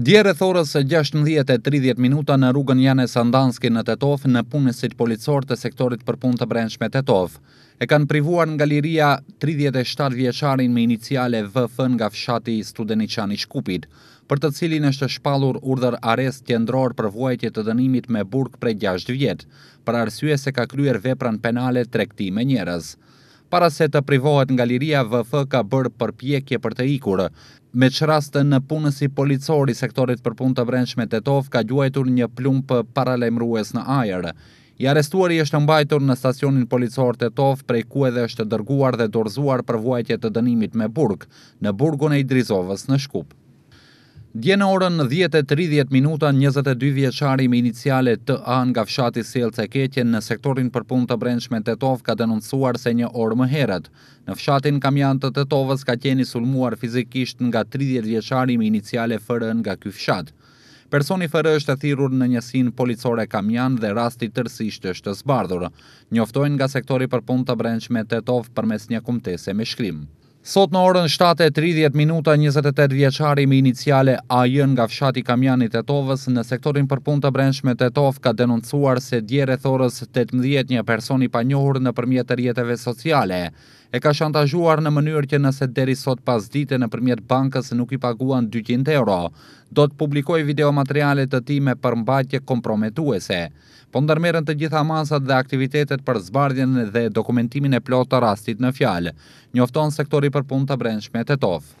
Dje rreth orës së gjashtëmbëdhjetë e tridhjetë minuta në rrugën Jane Sandanski në Tetovë, nëpunësit policorë të Sektorit për Punë të Brendshme Tetovë, e kanë privuar nga liria tridhjetë e shtatë vjeçarin me iniciale VF nga fshati Studeniçan i Shkupit, për të cilin është shpallur urdhër arrest qendror për vuajtje të dënimit me burg prej gjashtë vjet, për arsye se ka kryer veprën penale Tregti me njerëz. Para se të privohet nga liria, VF ka bërë përpjekje për të ikur. Me ç'rast nëpunësi policor i Sektorit për Punë të Brendshme Tetovë ka gjuajtur një plumb paralajmërues në ajër. I arrestuari është mbajtur në stacionin policor Tetovë, prej ku edhe është dërguar dhe dorëzuar për vuajtje të dënimit me burg, në burgun e Idrizovës në Shkup. Dje në orën dhjetë e tridhjetë minuta, njëzet e dy vjeçari me iniciale TA nga fshati Selcë e Keqe në sektorin për punë të brendshme Tetovë ka denoncuar se një orë më herët, në fshatin Kamjan të Tetovës ka qenë i sulmuar fizikisht nga tridhjetë vjeçari me iniciale FR nga ky fshat. Personi FR është thirrur në njësinë policore Kamjan dhe rasti tërësisht është zbardhur, njoftojnë nga sektori për punë të brendshme Tetovë përmes një kumtese me shkrim. Sot në orën shtatë e tridhjetë minuta njëzet e tetë vjeçari me iniciale AJ nga fshati Kamjan i Tetovës në sektorin për punë të brendshme Tetovë ka denoncuar se dje rreth orës tetëmbëdhjetë një person i panjohur nëpërmjet rrjeteve sociale e ka shantazhuar në mënyrë që nëse deri sot pasdite nëpërmjet bankës nuk i paguan dyqind euro do të publikojë videomateriale të tij me përmbajtje komprometuese. Po ndërmerren të gjitha masat dhe aktivitetet për zbardhjen dhe dokumentimin e plotë të rastit në fjalë, njofton Sektori për Punë të Brendshme Tetovë.